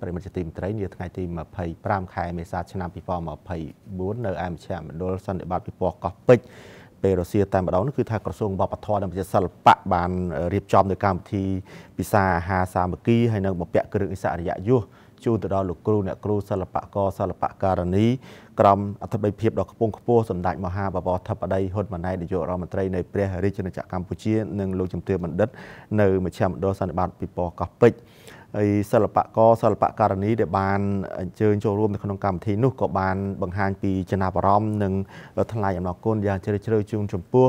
ប្រិមត្តជាទីមត្រីនាថ្ងៃទី25ខែមេសាឆ្នាំ2024នៅឯមជ្ឈមណ្ឌលសន្និបាតពិព័រណ៍កោះពេជ្រពេលរសៀលតែម្ដងនោះគឺថាក្រសួងវប្បធម៌និងវិទ្យាសិល្បៈបានរៀបចំនៅកម្មវិធីពិសាអាហារសាមគ្គីហើយនឹងបំពាក់គ្រឿងអិសរិយយសជូនទៅដល់លោកគ្រូអ្នកគ្រូសិល្បករសិល្បករនី ក្រុមអធិបតីភាពដ៏ខ្ពង់ខ្ពស់សម្ដេចមហាបវរធិបតីហ៊ុនម៉ាណែតនាយករដ្ឋមន្ត្រីនៃព្រះរាជាណាចក្រកម្ពុជានិងលោកជំទាវបណ្ឌិតនៅមជ្ឈមណ្ឌលសន្និបាតពិព័រណ៍កោះពេជ្រហើយសិល្បករសិល្បករនីដែលបានអញ្ជើញចូលរួមនៅក្នុងកម្មវិធីនោះក៏បានបង្ហាញពីចំណាប់អារម្មណ៍និងថ្លែងអំណរគុណយ៉ាងជ្រាលជ្រៅជូនចំពោះ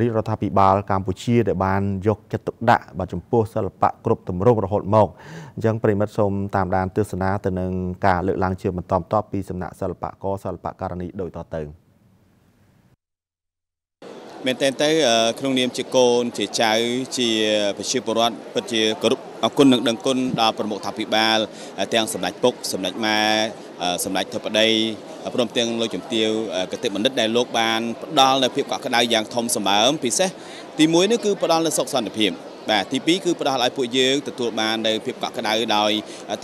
រាជរដ្ឋាភិបាលកម្ពុជាដែលបានយកចិត្តទុកដាក់បាទចំពោះសិល្បៈគ្រប់ទម្រង់រហូតមកអញ្ចឹងប្រិមិត្តសូមតាមដានទស្សនាទៅនឹងការលើកឡើងជាបន្តបន្ទាប់ពីសំណាក់សិល្បករសិល្បករនីដូចតទៅមែនតើទៅក្នុងនាមជាកូនជាចៅជាប្រជាពលរដ្ឋពិតជាគោរពអរគុណនិងដឹងគុណដល់ប្រមុខថាភិបាល ទាំងសម្ដេចពុកសម្ដេចម៉ែសម្ដេចធិបតីព្រមទាំងលោកជំទាវកតិបណ្ឌិតដែលលោកបានផ្ដល់នូវភាពកក់ក្ដៅយ៉ាងធំសម្បើមពិសេសទី1នេះគឺផ្ដល់នូវសុខសន្តិភាពបាទទី2គឺផ្ដល់ឲ្យពួកយើងទទួលបាននូវភាពកក់ក្ដៅដោយ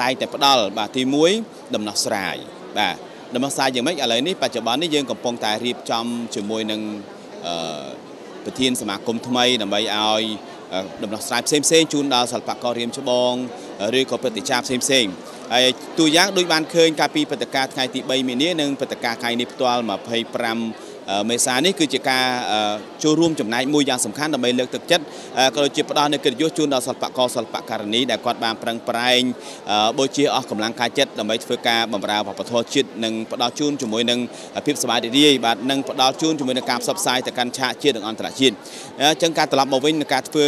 តែងតែផ្ដល់បាទទី1ដំណោះស្រាយបាទ ដំណោះស្រាយយ៉ាងម៉េចឥឡូវនេះបច្ចុប្បន្ននេះយើងកំពុងតែរៀបចំជាមួយនឹងប្រធានសមាគមថ្មីដើម្បីឲ្យដំណោះស្រាយផ្សេងផ្សេងជូនដល់សិល្បកររៀមច្បងឬក៏ព្រឹត្តិការណ៍ផ្សេងផ្សេងហើយទូយ៉ាងដូចបានឃើញកាលពីព្រឹត្តិការណ៍ថ្ងៃទី3មីនានិងព្រឹត្តិការណ៍ថ្ងៃនេះផ្ទាល់25 មេសានេះគឺជាការចូលរួមចំណែកមួយយ៉ាងសំខាន់ដើម្បីលើកទឹកចិត្តក៏ដូចជាផ្ដល់នូវកិត្តិយសជូនដល់សិល្បករសិល្បករនីដែលគាត់បានប្រឹងប្រែងបូជាអស់កម្លាំងកាយចិត្តដើម្បីធ្វើការបម្រើវប្បធម៌ជាតិនិងផ្ដល់ជូនជាមួយនឹងភាពសប្បាយរីករាយបាទនិងផ្ដល់ជូនជាមួយនឹងការផ្សព្វផ្សាយទៅកាន់ឆាកជាតិនិងអន្តរជាតិអញ្ចឹងការត្រឡប់មកវិញនឹងការធ្វើ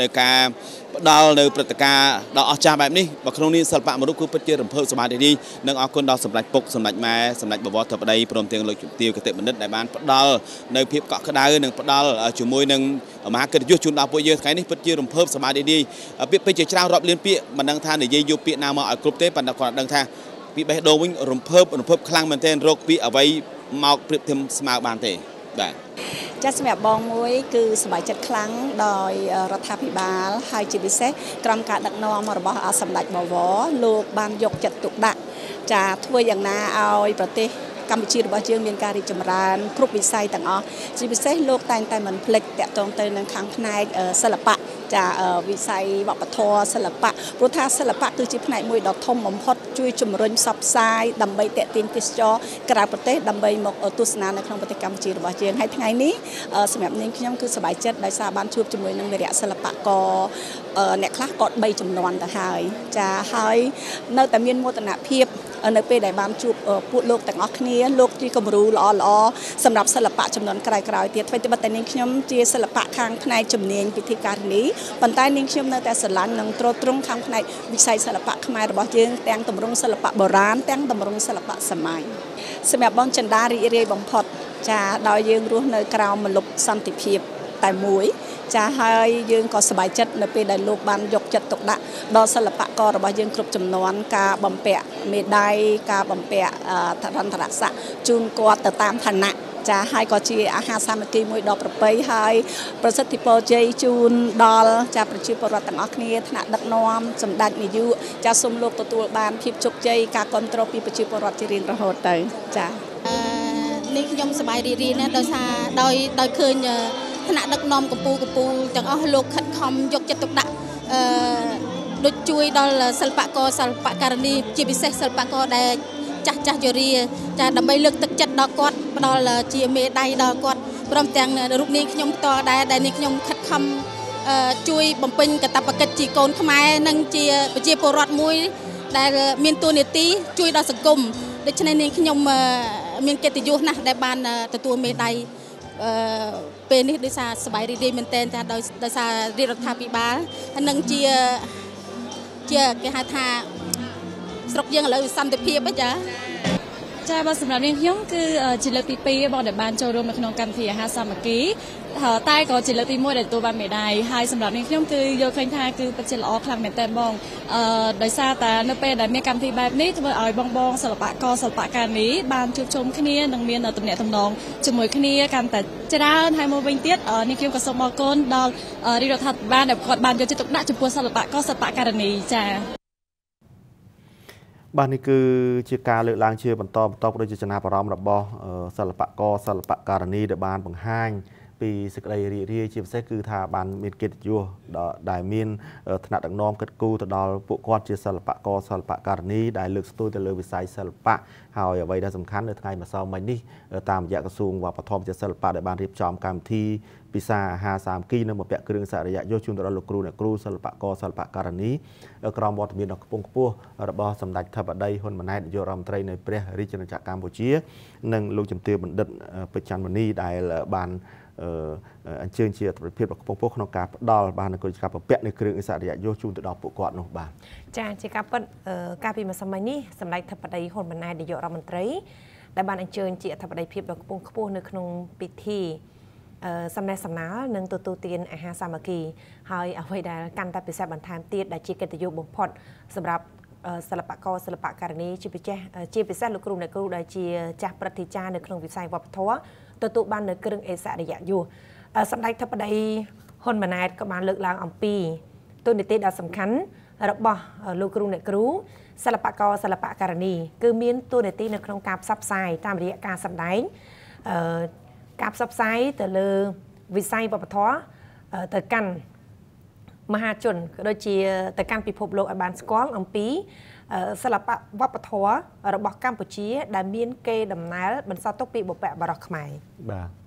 នៅការ ផ្ដល់នៅព្រឹត្តិការណ៍ដ៏អស្ចារ្យបែបនេះបើក្នុងនាមសិល្បៈមនុស្សគឺពិតជារំភើបសប្បាយរីករាយនិងអរគុណដល់សម្ដេចពុកសម្ដេចម៉ែសម្ដេចបវរធិបតីព្រមទាំងលោកជំទាវកតិបណ្ឌិតដែលបានផ្ដល់នៅភាពកក់ក្ដៅនិងផ្ដល់ជាមួយនឹងមហាកិត្តិយសជូនដល់ពួកយើងថ្ងៃនេះពិតជារំភើបសប្បាយរីករាយពាក្យពេចន៍ជាច្រើនរាប់លានពាក្យមិនដឹងថានិយាយយកពាក្យណាមកឲ្យគ្រប់ទេប៉ុន្តែគាត់ដឹងថាពីបេះដូងវិញរំភើបរំភើបខ្លាំងមែនទែនរកពាក្យអ្វីមកប្រៀបធៀបស្មើបានទេបាទ ចាស់សម្រាប់បងមួយ គឺសប្បាយចិត្តខ្លាំងដោយរដ្ឋាភិបាល ហើយជាពិសេសក្រុមការដឹកនាំរបស់សម្ដេចបវរលោកបានយកចិត្តទុកដាក់ចាធ្វើយ៉ាងណាឲ្យប្រទេសកម្ពុជារបស់យើងមានការរីកចម្រើនគ្រប់វិស័យទាំងអស់ជាពិសេសលោកតែងតែមិនភ្លេចតាក់ទងទៅនឹងខាងផ្នែកសិល្បៈ ចាវិស័យវប្បធម៌សិល្បៈព្រោះថាសិល្បៈគឺជាផ្នែកមួយដ៏ធំបំផុតជួយជំរុញផ្សព្វផ្សាយដើម្បីតេទៀងទេសចរក្រៅប្រទេសដើម្បីមកទស្សនានៅក្នុងប្រទេសកម្ពុជារបស់យើងហើយថ្ងៃនេះសម្រាប់នាងខ្ញុំគឺសប្បាយចិត្តដោយសារបានជួបជាមួយនឹងវីរៈសិល្បករអ្នកខ្លះក៏3ចំនួនទៅហើយចាហើយនៅតែមានមោទនភាព នៅពេលដែលបានជួបពួកលោកទាំងអស់គ្នាលោកជាគំរូល្អល្អសម្រាប់សិល្បៈចំនួនក្រោយៗទៀតអ្វីត្បិតតែនាងខ្ញុំជាសិល្បៈខាងផ្នែកជំនាញពិធីការនីប៉ុន្តែនាងខ្ញុំនៅតែស្រឡាញ់និងទ្រទ្រង់ខាងផ្នែកវិស័យសិល្បៈខ្មែររបស់យើងទាំងទម្រង់សិល្បៈបុរាណទាំងទម្រង់សិល្បៈសម័យសម្រាប់បងចិន្តារីករាយបំផុតចាដោយយើងរស់នៅក្រោមមលុបសន្តិភាពតែមួយ ចាហើយយើងក៏សប្បាយចិត្តនៅពេលដែលលោកបានយកចិត្តទុកដាក់ដល់សិល្បកររបស់យើងគ្រប់ចំនួនការបំពាក់មេដាយការបំពាក់ថរន្តរស័ក្តិជូនគាត់ទៅតាមឋានៈចាហើយក៏ជាអាហារសាមគ្គីមួយដ៏ប្រពៃហើយប្រសិទ្ធិពរជ័យជូនដល់ចាប្រជាពលរដ្ឋទាំងអស់គ្នាថ្នាក់ដឹកនាំសម្ដេចនាយកចាសូមលោកទទួលបានភាពជោគជ័យការគ្រប់គ្រងពីប្រជាពលរដ្ឋជារៀងរហូតទៅចានេះខ្ញុំសប្បាយរីករាយណាស់ដោយសារដោយដោយឃើញ ថ្នាក់ដឹកនាំកម្ពុជាកម្ពុជាទាំងអស់លោកខិតខំយកចិត្តទុកដាក់អឺដូចជួយដល់សិល្បករសិល្បករនីជាពិសេសសិល្បករដែលចាស់ចាស់យរាចាដើម្បីលើកទឹកចិត្តដល់គាត់ផ្ដល់ជាមេដៃដល់គាត់ព្រមទាំងរូបនាងខ្ញុំផ្ទាល់ដែរដែលនាងខ្ញុំខិតខំជួយបំពេញកាតព្វកិច្ចជាកូនខ្មែរនិងជាប្រជាពលរដ្ឋមួយ ដែលមានតួនាទីជួយដល់សង្គមដូច្នេះនាងខ្ញុំមានកិត្តិយសណាស់ដែលបានទទួលមេដៃអឺ ពេលនេះដោយសារសบายរីករាយមែនតើចាដោយដោយសាររាជរដ្ឋាភិបាលហើយនឹងជាជាគេហៅថាស្រុកយើងឥឡូវសន្តិភាពចា ចាបាទសម្រាប់នាងខ្ញុំគឺជាលើកទី2បងដែលបានចូលរួមនៅក្នុងកម្មវិធីអាហារសាមគ្គីតែក៏ជាលើកទី1ដែលទទួលបានមេដាយហើយសម្រាប់នាងខ្ញុំគឺយល់ឃើញថាគឺពិតជាល្អខ្លាំងមែនទែនបងអឺដោយសារតែនៅពេលដែលមានកម្មវិធីបែបនេះធ្វើឲ្យបងបងសិល្បករសិល្បករនេះបានជួបជុំគ្នានិងមានទំនាក់ទំនងជាមួយគ្នាកាន់តែច្រើនហើយមកវិញទៀតនាងខ្ញុំក៏សូមអរគុណដល់រាជរដ្ឋាភិបាលដែលគាត់បានយកចិត្តទុកដាក់ចំពោះសិល្បករសិល្បករនេះចា៎ បាទនេះគឺជាការលើកឡើងជាបន្តបន្តទៅជាចំណាប់អារម្មណ៍របស់សិល្បករសិល្បករនីដែលបានបង្ហាញ ពីសេចក្តីរីករាយជាពិសេសគឺថាបានមានកិត្តិយសដែលមានឋានៈដឹកនាំកិត្តគូទៅដល់ពួកគាត់ជាសិល្បករសិល្បករនីដែលលើកស្ទួយទៅលើវិស័យសិល្បៈហើយអ្វីដែលសំខាន់នៅថ្ងៃម្សិលមិញនេះតាមរយៈក្រសួងវប្បធម៌ជាសិល្បៈដែលបានរៀបចំកម្មវិធីពិសាអាហារសាមគ្គីនិងបំពាក់គ្រឿងសរិយាយុជូនទៅដល់លោកគ្រូអ្នកគ្រូសិល្បករសិល្បករនីក្រមវត្តមានដ៏ខ្ពង់ខ្ពស់របស់សម្ដេចធិបតីហ៊ុនម៉ាណែតនាយករដ្ឋមន្ត្រីនៃព្រះរាជាណាចក្រកម្ពុជា និងលោកជំទាវបណ្ឌិតពេជ្រច័ន្ទមនីដែលបាន អញ្ជើញជាអធិភាពរបស់កំពង់ក្នុងការផ្ដល់បាននូវកិច្ចការពពាក់នៃគ្រឿងអិសរិយយសជូនទៅដល់ពួកគាត់នោះបាទចាជាការពិតការពីមួយសម័យនេះសម្ដេចធិបតីហ៊ុនម៉ាណែតនាយករដ្ឋមន្ត្រីដែលបានអញ្ជើញជាអធិបតីភាពដ៏ខ្ពង់ខ្ពស់នៅក្នុងពិធីសំណេះសំណាលនិងទទួលទានអាហារសាមគ្គីហើយអ្វីដែលកាន់តែពិសេសបន្ថែមទៀតដែលជាកិត្តិយសបំផុតសម្រាប់សិល្បករសិល្បករនីជាពិសេសជាពិសេសលោកគ្រូអ្នកគ្រូដែលជាចាស់ព្រឹទ្ធាចារ្យនៅក្នុងវិស័យវប្បធម៌ ទទួលបាននៅគ្រឿងអេសរិយយសសម្ដេចធិបតីហ៊ុនម៉ាណែតក៏បានលើកឡើងអំពីទូនីតិដ៏សំខាន់របស់លោកគ្រូអ្នកគ្រូសិល្បករសិល្បករនីគឺមានទូនីតិនៅក្នុងការផ្សព្វផ្សាយតាមរយៈការសម្ដែងការផ្សព្វផ្សាយទៅលើវិស័យវប្បធម៌ទៅកាន់ មហាជនក៏ដូចជាទៅកាន់ពិភពលោកឲ្យបានស្គាល់អំពីសិល្បៈវប្បធម៌របស់កម្ពុជា ដែលមានកេរដំណែលបន្សល់ទុកពីបុព្វបុរសខ្មែរបាទ